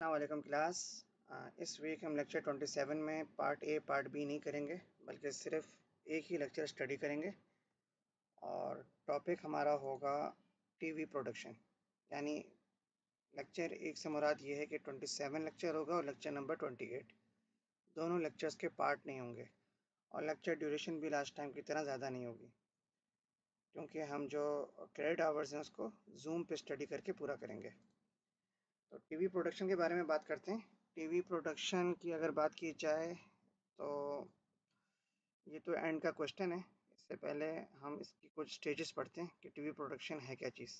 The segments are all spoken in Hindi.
वालेकुम क्लास। इस वीक हम लेक्चर 27 में पार्ट ए पार्ट बी नहीं करेंगे, बल्कि सिर्फ़ एक ही लेक्चर स्टडी करेंगे। और टॉपिक हमारा होगा टीवी प्रोडक्शन यानी लेक्चर एक से मुराद ये है कि 27 लेक्चर होगा और लेक्चर नंबर 28 दोनों लेक्चर्स के पार्ट नहीं होंगे। और लेक्चर ड्यूरेशन भी लास्ट टाइम की तरह ज़्यादा नहीं होगी। क्योंकि हम जो क्रेडिट आवर्स हैं उसको जूम पे स्टडी करके पूरा करेंगे। तो टीवी प्रोडक्शन के बारे में बात करते हैं। टीवी प्रोडक्शन की अगर बात की जाए तो ये तो एंड का क्वेश्चन है। इससे पहले हम इसकी कुछ स्टेजेस पढ़ते हैं कि टीवी प्रोडक्शन है क्या चीज़।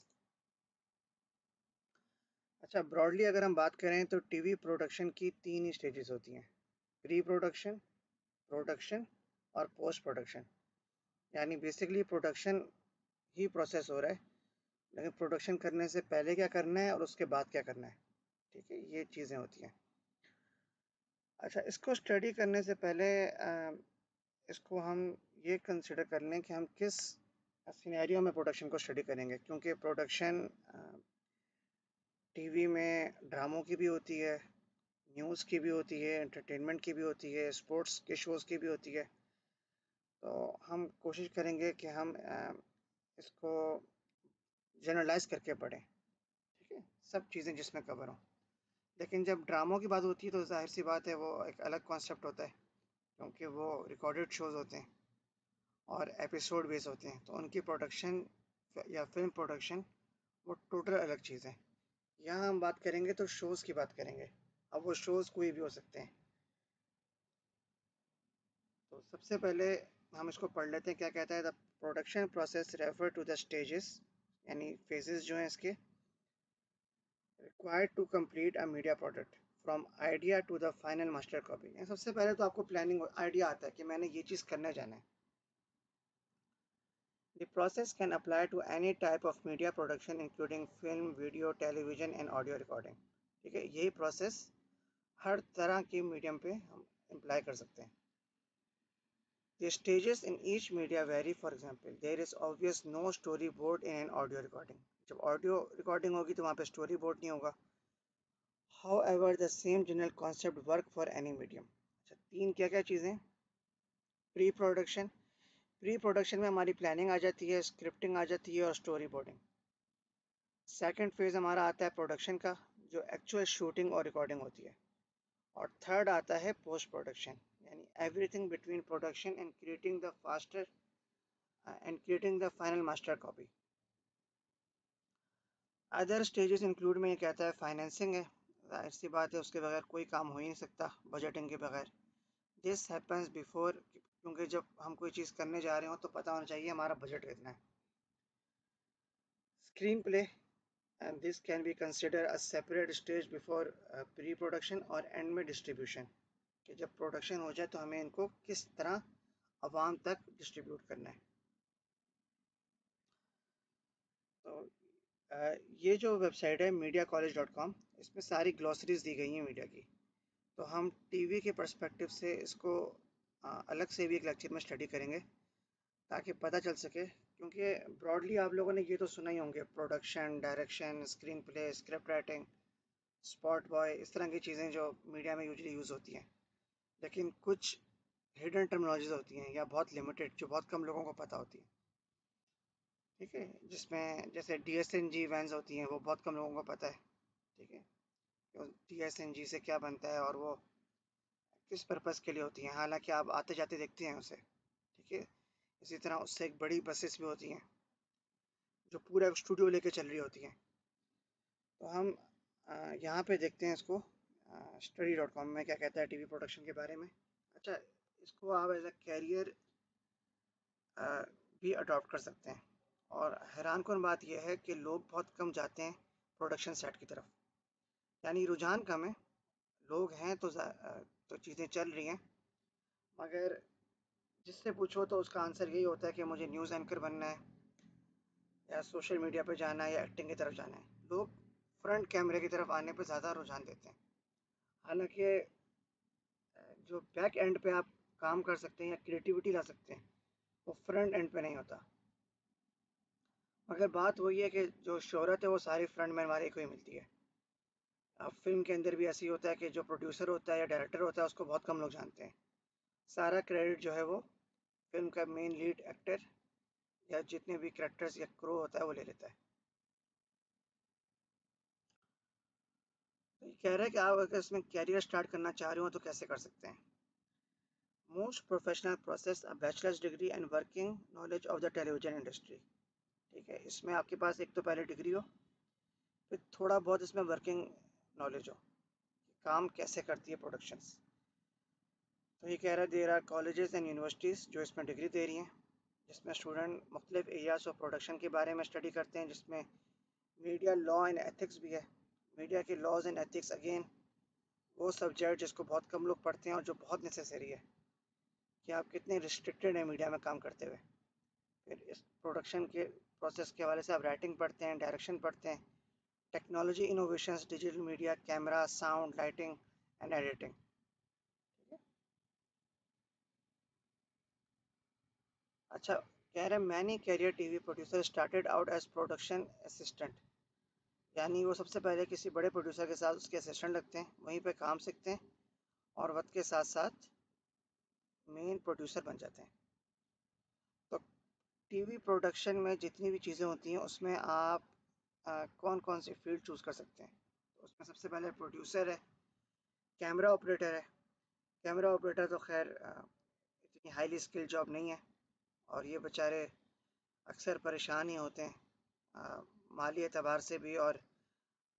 अच्छा ब्रॉडली अगर हम बात करें तो टीवी प्रोडक्शन की तीन ही स्टेजेस होती हैं। प्री प्रोडक्शन प्रोडक्शन और पोस्ट प्रोडक्शन यानी बेसिकली प्रोडक्शन ही प्रोसेस हो रहा है। प्रोडक्शन करने से पहले क्या करना है और उसके बाद क्या करना है? ठीक है, ये चीज़ें होती हैं। अच्छा इसको स्टडी करने से पहले इसको हम ये कंसिडर कर लें कि हम किस सीनैरियो में प्रोडक्शन को स्टडी करेंगे, क्योंकि प्रोडक्शन टीवी में ड्रामों की भी होती है न्यूज़ की भी होती है एंटरटेनमेंट की भी होती है स्पोर्ट्स के शोज़ की भी होती है। तो हम कोशिश करेंगे कि हम इसको जनरलाइज करके पढ़ें। ठीक है? सब चीज़ें जिसमें कवर हों। लेकिन जब ड्रामों की बात होती है तो ज़ाहिर सी बात है, वो एक अलग कॉन्सेप्ट होता है, क्योंकि वो रिकॉर्डेड शोज़ होते हैं और एपिसोड बेस होते हैं। तो उनकी प्रोडक्शन या फ़िल्म प्रोडक्शन वो टोटल अलग चीज़ है। यहाँ हम बात करेंगे तो शोज़ की बात करेंगे। अब वो शोज़ कोई भी हो सकते हैं। तो सबसे पहले हम इसको पढ़ लेते हैं, क्या कहता है? The production process refer to the stages यानी फेजेस जो हैं इसके required to complete a media product from idea to the final master copy सबसे पहले तो आपको प्लानिंग आइडिया आता है कि मैंने ये चीज़ करने जाना है। The process can apply to any type of media production including film, video, television and audio recording. ठीक है? यही प्रोसेस हर तरह के मीडियम पे हम अप्लाई कर सकते हैं। The stages in each media vary. For example, there is obvious no storyboard in an audio recording. जब ऑडियो रिकॉर्डिंग होगी तो वहाँ पे बोर्ड नहीं होगा। Ever the same general concept work for any medium अच्छा तीन क्या क्या चीज़ें? प्री प्रोडक्शन में हमारी प्लानिंग आ जाती है स्क्रिप्टिंग आ जाती है और बोर्डिंग सेकेंड फ़ेज़ हमारा आता है प्रोडक्शन का जो एक्चुअल शूटिंग और रिकॉर्डिंग होती है। और थर्ड आता है प्रोडक्शन यानी everything between production and creating the faster and creating the final master copy other stages include में ये कहता है फाइनेंसिंग है। ज़ाहिर सी बात है, उसके बगैर कोई काम हो ही नहीं सकता बजटिंग के बगैर। दिस हैपन्स बिफोर क्योंकि जब हम कोई चीज़ करने जा रहे हो तो पता होना चाहिए हमारा बजट कितना है। Screenplay and this can be consider a separate stage before pre production और एंड में डिस्ट्रीब्यूशन कि जब प्रोडक्शन हो जाए तो हमें इनको किस तरह आवाम तक डिस्ट्रीब्यूट करना है। तो ये जो वेबसाइट है मीडिया कॉलेज डॉट कॉम इसमें सारी ग्लॉसरीज दी गई हैं मीडिया की। तो हम टीवी के परस्पेक्टिव से इसको अलग से भी एक लेक्चर में स्टडी करेंगे, ताकि पता चल सके, क्योंकि ब्रॉडली आप लोगों ने ये तो सुना ही होंगे production direction screenplay script writing spot boy इस तरह की चीज़ें जो मीडिया में यूजली यूज़ होती हैं। लेकिन कुछ हिडन टर्मिनोलॉजीज होती हैं या बहुत लिमिटेड जो बहुत कम लोगों को पता होती है। ठीक है? जिसमें जैसे D S N G vans होती हैं, वो बहुत कम लोगों को पता है। ठीक है? डी एस एन जी से क्या बनता है और वो किस पर्पज़ के लिए होती हैं? हालाँकि आप आते जाते देखते हैं उसे। ठीक है? इसी तरह उससे एक बड़ी बसेस भी होती हैं, जो पूरा स्टूडियो लेके चल रही होती हैं। तो हम यहाँ पे देखते हैं इसको। स्टडी डॉट कॉम में क्या कहता है टीवी प्रोडक्शन के बारे में। अच्छा इसको आप एज अ कैरियर भी अडॉप्ट कर सकते हैं। और हैरान कन बात यह है कि लोग बहुत कम जाते हैं प्रोडक्शन सेट की तरफ़। यानी रुझान कम है। लोग हैं तो तो चीज़ें चल रही हैं। मगर जिससे पूछो तो उसका आंसर यही होता है कि मुझे न्यूज़ एंकर बनना है, या सोशल मीडिया पर जाना है, या एक्टिंग की तरफ़ जाना है। लोग फ्रंट कैमरे की तरफ़ आने पर ज़्यादा रुझान देते हैं। हालाँकि जो बैक एंड पे आप काम कर सकते हैं या क्रिएटिविटी ला सकते हैं, वो फ्रंट एंड पे नहीं होता। मगर बात वही है कि जो शहरत है, वो सारी फ्रंट मैन वाले को ही मिलती है। अब फ़िल्म के अंदर भी ऐसे ही होता है कि जो प्रोड्यूसर होता है या डायरेक्टर होता है, उसको बहुत कम लोग जानते हैं। सारा क्रेडिट जो है वो फ़िल्म का मेन लीड एक्टर या जितने भी करेक्टर्स या क्रो होता है, वो ले लेता है तो ये कह रहा है कि आप अगर इसमें कैरियर स्टार्ट करना चाह रहे हो तो कैसे कर सकते हैं? Most professional process a bachelor's degree and working knowledge of the television industry ठीक है, इसमें आपके पास एक तो पहले डिग्री हो, फिर थोड़ा बहुत इसमें वर्किंग नॉलेज हो काम कैसे करती है प्रोडक्शंस तो ये कह रहा है there are colleges and universities जो इसमें डिग्री दे रही हैं, जिसमें स्टूडेंट मुख्तलिफ़ एरियाज़ ऑफ़ प्रोडक्शन के बारे में स्टडी करते हैं, जिसमें मीडिया लॉ एंड एथिक्स भी है. मीडिया के लॉज एंड एथिक्स अगेन वो सब्जेक्ट जिसको बहुत कम लोग पढ़ते हैं और जो बहुत नेसेसरी है। कि आप कितने रिस्ट्रिक्टेड हैं मीडिया में काम करते हुए। फिर इस प्रोडक्शन के प्रोसेस के हवाले से आप राइटिंग पढ़ते हैं डायरेक्शन पढ़ते हैं। Technology innovations digital media camera sound lighting and editing अच्छा कह रहे many career TV producer started out as production assistant यानी वो सबसे पहले किसी बड़े प्रोड्यूसर के साथ उसके असिस्टेंट लगते हैं वहीं पे काम सीखते हैं और वक्त के साथ साथ मेन प्रोड्यूसर बन जाते हैं। तो टीवी प्रोडक्शन में जितनी भी चीज़ें होती हैं उसमें आप आ, कौन कौन सी फ़ील्ड चूज़ कर सकते हैं? तो उसमें सबसे पहले प्रोड्यूसर है कैमरा ऑपरेटर है। कैमरा ऑपरेटर तो खैर इतनी हाईली स्किल जॉब नहीं है और ये बेचारे अक्सर परेशान ही होते हैं माली एतबार से भी और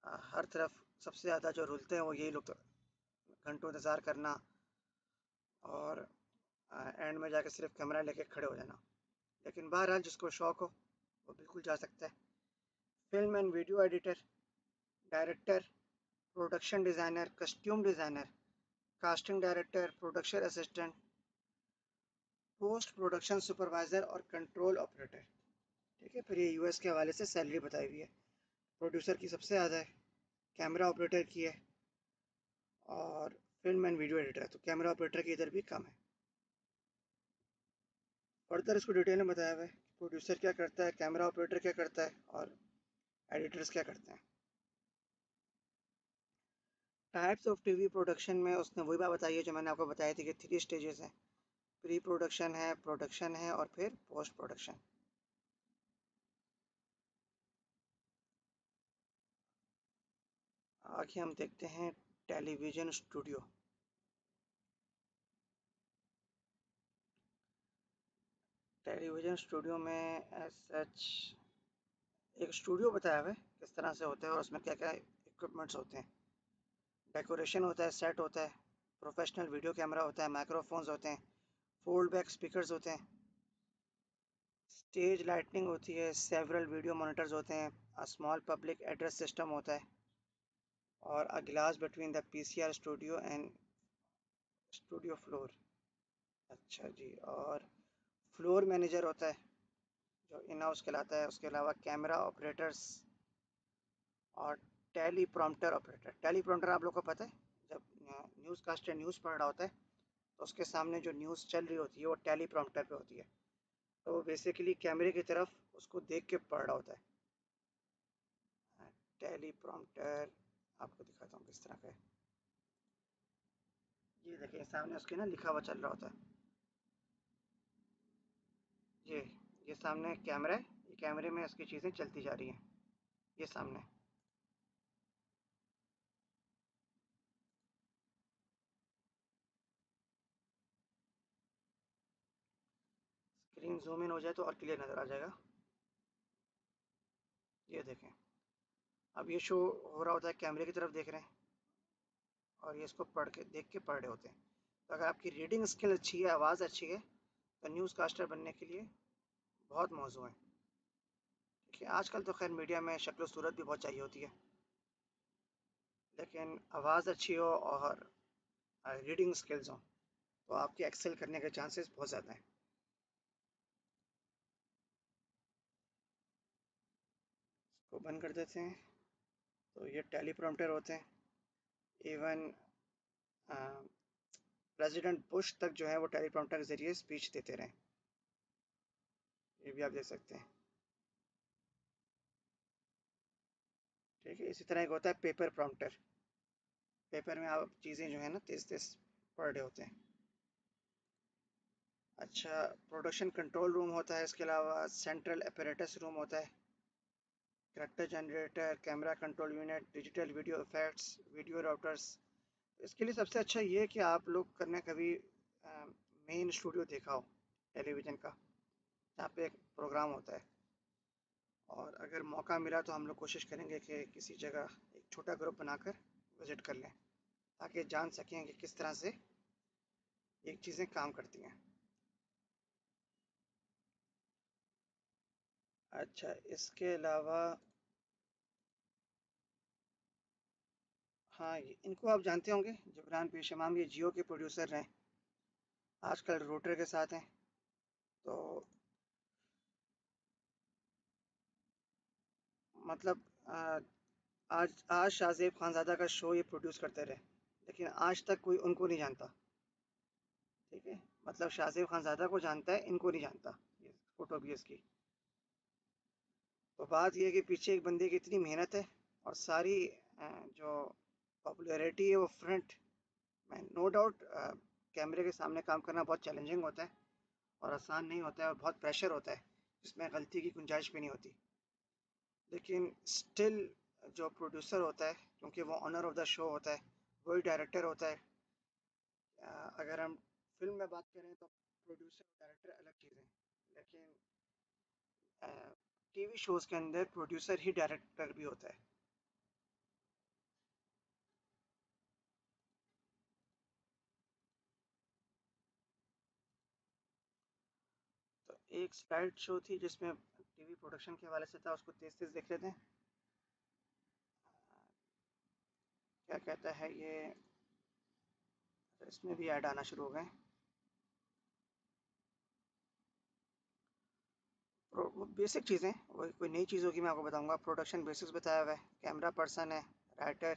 हर तरफ़ सबसे ज़्यादा जो रुलते हैं वो यही लोग घंटों इंतज़ार करना और एंड में जाकर सिर्फ़ कैमरा लेके खड़े हो जाना। लेकिन बहरहाल जिसको शौक़ हो, वो बिल्कुल जा सकता है। Film and video editor director production designer costume designer casting director production assistant post production supervisor और कंट्रोल ऑपरेटर ठीक है, फिर ये यूएस के हवाले से सैलरी बताई हुई है। प्रोड्यूसर की सबसे ज़्यादा है, कैमरा ऑपरेटर की है और फ़िल्म एंड वीडियो एडिटर है तो कैमरा ऑपरेटर की इधर भी कम है। फर्दर इसको डिटेल में बताया हुआ है प्रोड्यूसर क्या करता है, कैमरा ऑपरेटर क्या करता है और एडिटर्स क्या करते हैं। टाइप्स ऑफ़ टीवी प्रोडक्शन में उसने वही बात बताई है जो मैंने आपको बताई थी कि थ्री स्टेजेस हैं। प्री प्रोडक्शन है प्रोडक्शन है और फिर पोस्ट प्रोडक्शन आगे हम देखते हैं टेलीविज़न स्टूडियो। टेलीविज़न स्टूडियो में एज एक स्टूडियो बताया हुआ है, किस तरह से होता है और उसमें क्या क्या इक्विपमेंट्स होते हैं। डेकोरेशन होता है सेट होता है प्रोफेशनल वीडियो कैमरा होता है माइक्रोफोन्स होते हैं फोल्ड बैक स्पीकर्स होते हैं। स्टेज लाइटनिंग होती है सेवरल वीडियो मॉनिटर्स होते हैं स्मॉल पब्लिक एड्रेस सिस्टम होता है। और a glass between the PCR studio and studio floor अच्छा जी, और फ्लोर मैनेजर होता है, जो इन हाउस कहलाता है, उसके अलावा कैमरा ऑपरेटर्स और teleprompter operator teleprompter आप लोग को पता है, जब न्यूज़ कास्टर न्यूज़ पढ़ रहा होता है तो उसके सामने जो न्यूज़ चल रही होती है, वो टेली प्रॉम्प्टर पे होती है। तो वो बेसिकली कैमरे की तरफ़ उसको देख के पढ़ रहा होता है। टेली प्रॉम्प्टर आपको दिखाता हूँ किस तरह का है। ये देखिए, सामने उसके ना लिखा हुआ चल रहा होता है। ये ये सामने कैमरा है, ये कैमरे में उसकी चीज़ें चलती जा रही हैं। ये सामने। स्क्रीन जूम इन हो जाए तो और क्लियर नज़र आ जाएगा। ये देखें। अब ये शो हो रहा होता है कैमरे की तरफ़ देख रहे हैं। और ये इसको पढ़ के, देख के पढ़ रहे होते हैं। तो अगर आपकी रीडिंग स्किल अच्छी है, आवाज़ अच्छी है तो न्यूज़ कास्टर बनने के लिए बहुत मौजू हैं। देखिए आजकल तो खैर मीडिया में शक्ल सूरत भी बहुत चाहिए होती है। लेकिन आवाज़ अच्छी हो और रीडिंग स्किल्स हो तो आपके एक्सेल करने के चांसेस बहुत ज़्यादा हैं। इसको बंद कर देते हैं। तो ये टेलीप्रॉम्प्टर होते हैं। इवन प्रेसिडेंट बुश तक जो है वो टेलीप्रॉम्प्टर के ज़रिए स्पीच देते रहे। ये भी आप देख सकते हैं। ठीक है, इसी तरह एक होता है पेपर प्रॉम्प्टर पेपर में आप चीज़ें जो है ना तेज़ तेज़ पढ़ रहे होते हैं। अच्छा प्रोडक्शन कंट्रोल रूम होता है, इसके अलावा सेंट्रल अपरेटस रूम होता है। Character generator, camera control unit, digital video effects, video routers. इसके लिए सबसे अच्छा ये है कि आप लोग करने कभी मेन स्टूडियो देखा हो, टेलीविज़न का, जहाँ पे एक प्रोग्राम होता है। और अगर मौका मिला तो हम लोग कोशिश करेंगे कि किसी जगह एक छोटा ग्रुप बनाकर विज़िट कर लें, ताकि जान सकें कि किस तरह से एक चीज़ें काम करती हैं। अच्छा इसके अलावा हाँ ये इनको आप जानते होंगे जबरान पेशमाम ये जियो के प्रोड्यूसर हैं। आजकल रोटर के साथ हैं तो मतलब आज आज शाहजेब खानज़ादा का शो ये प्रोड्यूस करते रहे, लेकिन आज तक कोई उनको नहीं जानता। ठीक है? मतलब शाहजेब खानज़ादा को जानता है, इनको नहीं जानता, ये फ़ोटो बी की तो बात यह कि पीछे एक बंदे की इतनी मेहनत है और सारी जो पॉपुलैरिटी है वो फ्रंट में नो डाउट कैमरे के सामने काम करना बहुत चैलेंजिंग होता है और आसान नहीं होता है और बहुत प्रेशर होता है, जिसमें गलती की गुंजाइश भी नहीं होती। लेकिन स्टिल जो प्रोड्यूसर होता है, क्योंकि वो ऑनर ऑफ़ द शो होता है वही डायरेक्टर होता है अगर हम फ़िल्म में बात करें तो प्रोड्यूसर डायरेक्टर अलग चीज़ें लेकिन टीवी शोज़ के अंदर प्रोड्यूसर ही डायरेक्टर भी होता है। तो एक स्लाइड शो थी जिसमें टीवी प्रोडक्शन के हवाले से था, उसको तेज तेज देख लेते हैं। क्या कहता है ये तो इसमें भी ऐड आना शुरू हो गए। बेसिक चीज़ें वही कोई नई चीज़ होगी मैं आपको बताऊँगा। प्रोडक्शन बेसिक्स बताया हुआ है कैमरा पर्सन है राइटर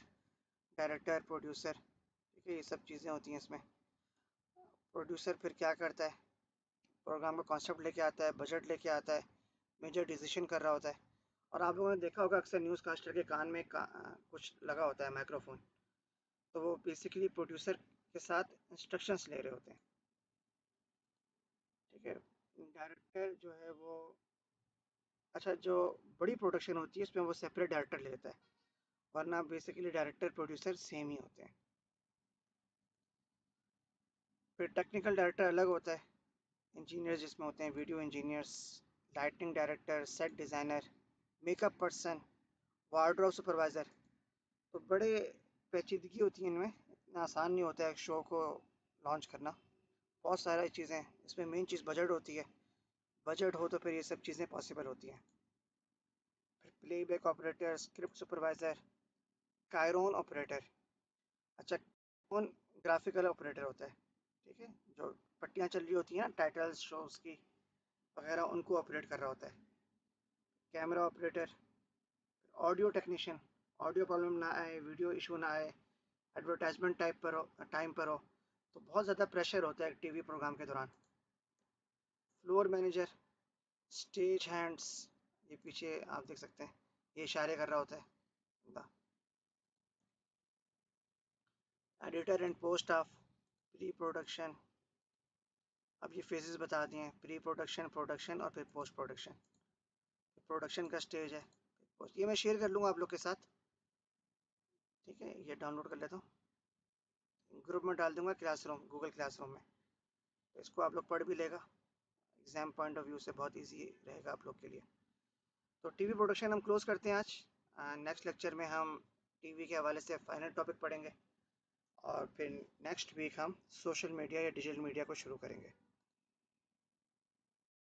डायरेक्टर प्रोड्यूसर ठीक है ये सब चीज़ें होती हैं इसमें। प्रोड्यूसर फिर क्या करता है? प्रोग्राम का कॉन्सेप्ट लेके आता है बजट लेके आता है मेजर डिसीज़न कर रहा होता है। और आप लोगों ने देखा होगा अक्सर न्यूज़ कास्टर के कान में का, कुछ लगा होता है माइक्रोफोन तो वो बेसिकली प्रोड्यूसर के साथ इंस्ट्रक्शंस ले रहे होते हैं। ठीक है डायरेक्टर जो है वो अच्छा जो बड़ी प्रोडक्शन होती है, उसमें वो सेपरेट डायरेक्टर ले लेता है। वरना बेसिकली डायरेक्टर प्रोड्यूसर सेम ही होते हैं। फिर टेक्निकल डायरेक्टर अलग होता है। इंजीनियर जिसमें होते हैं video engineers lighting director set designer makeup person wardrobe supervisor तो बड़े पेचीदगी होती है इनमें। इतना आसान नहीं होता है शो को लॉन्च करना। बहुत सारी चीज़ें इसमें मेन चीज़ बजट होती है। बजट हो तो फिर ये सब चीज़ें पॉसिबल होती हैं। फिर playback operator script supervisor chyron operator अच्छा कौन ग्राफिकल ऑपरेटर होता है? ठीक है, जो पट्टियाँ चल रही होती हैं टाइटल्स शोज़ की वगैरह, उनको ऑपरेट कर रहा होता है। Camera operator audio technician audio problem ना आए वीडियो इशू ना आए एडवर्टाइजमेंट टाइप पर हो टाइम पर हो तो बहुत ज़्यादा प्रेशर होता है टीवी प्रोग्राम के दौरान। फ्लोर मैनेजर, स्टेज हैंड्स, ये पीछे आप देख सकते हैं, ये इशारे कर रहा होता है। Editor and post of pre production अब ये फेजेस बता दिए हैं प्री प्रोडक्शन प्रोडक्शन और फिर पोस्ट प्रोडक्शन प्रोडक्शन का स्टेज है ये मैं शेयर कर लूँगा आप लोग के साथ। ठीक है, ये डाउनलोड कर लेता हूँ। ग्रुप में डाल दूँगा क्लासरूम गूगल क्लासरूम में। इसको आप लोग पढ़ भी लेगा। एग्ज़ाम पॉइंट ऑफ़ व्यू से बहुत ईजी रहेगा आप लोग के लिए। तो टीवी प्रोडक्शन हम क्लोज़ करते हैं आज। नेक्स्ट लेक्चर में हम टीवी के हवाले से फाइनल टॉपिक पढ़ेंगे। और फिर नेक्स्ट वीक हम सोशल मीडिया या डिजिटल मीडिया को शुरू करेंगे।